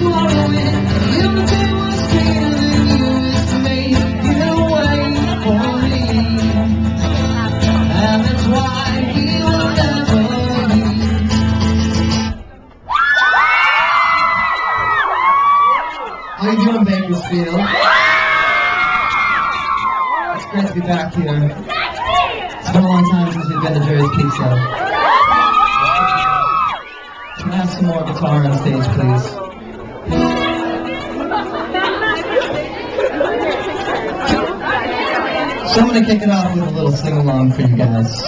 How you doing, Bakersfield? It's great to be back here. It's been a long time since we've been to Jerry's Pizza. Can I have some more guitar on stage, please? So I'm gonna kick it off with a little sing-along for you guys.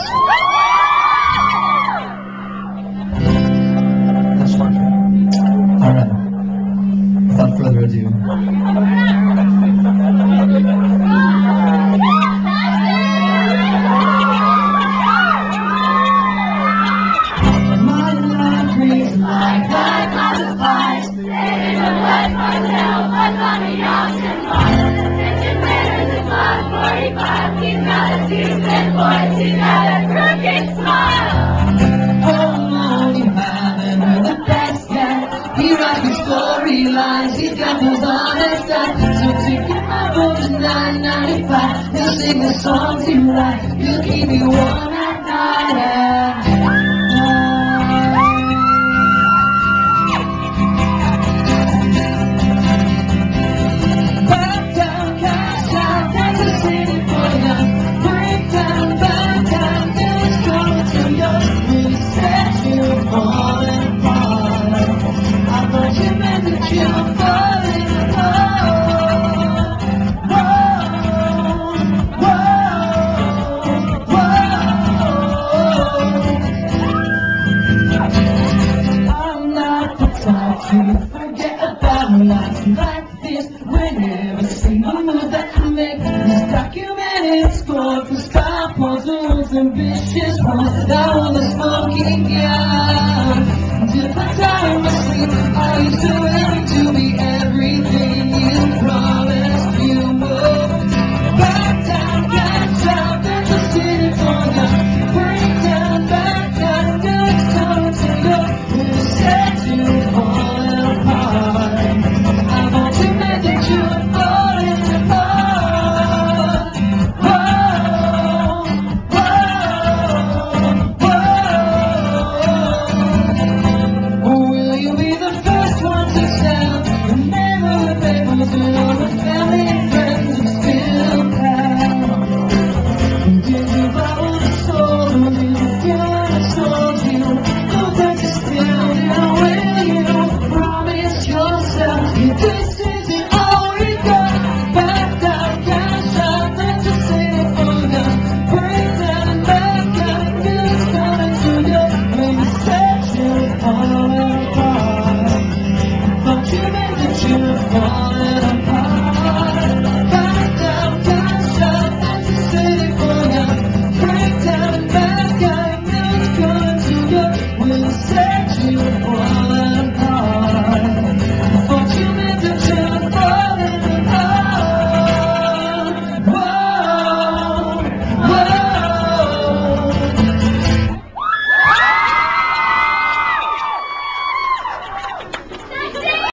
That's fine. All right. Without further ado. Side. So take my road to 995. He'll sing the songs you like. He'll keep you warm forget about nights like this When every single move that I make Is documented, scored for star puzzles and vicious ones I want a smoking gun Just the time I sleep, I used to want to be everything you promised you would. Back down, back down, Break down, down, to you?